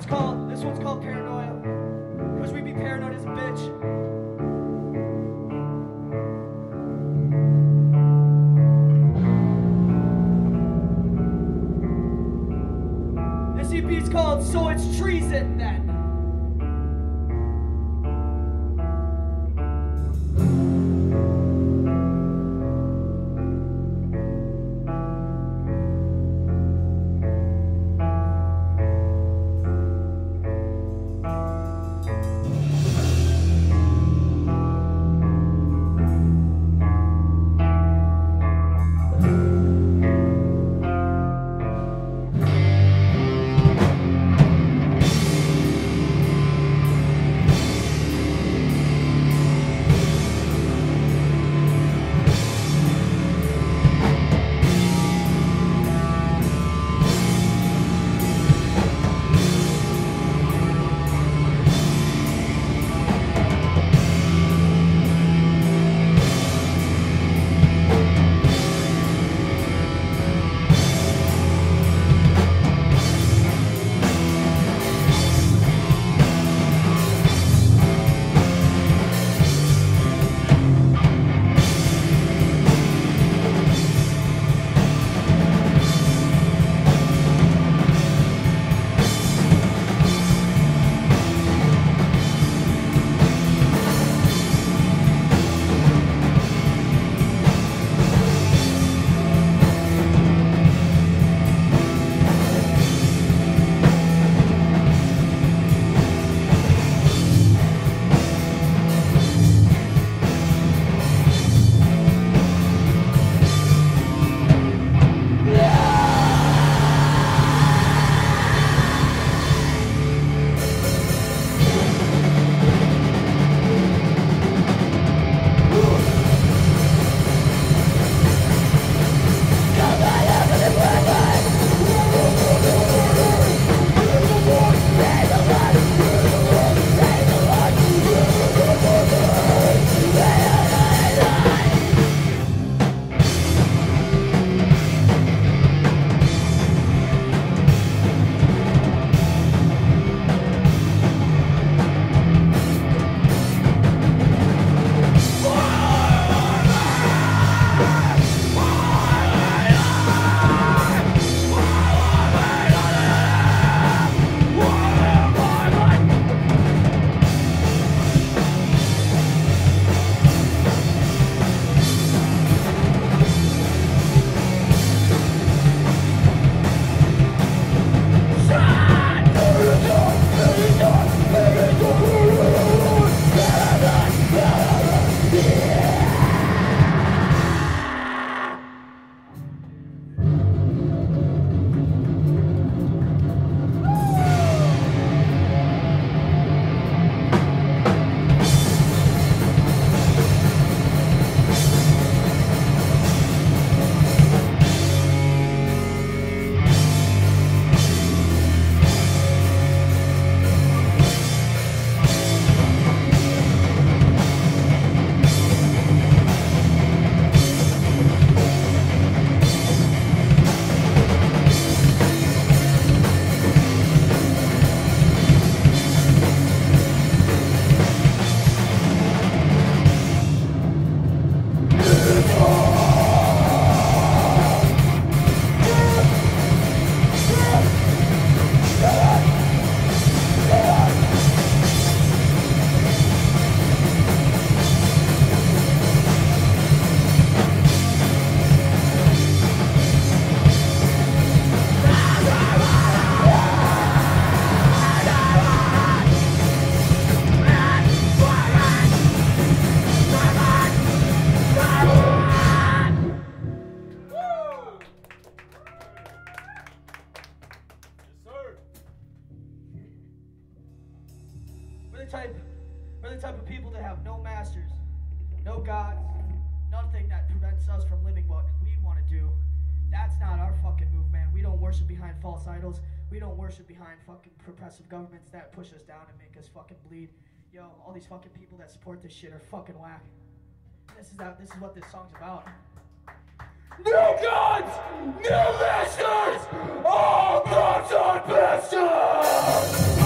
one's called this one's called paranoia, because we be paranoid as a bitch. This EP is called So It's Treason Then. worship behind false idols. We don't worship behind fucking oppressive governments that push us down and make us fucking bleed. Yo, all these fucking people that support this shit are fucking whack. This is that. This is what this song's about. New gods, new masters, all gods are bastards.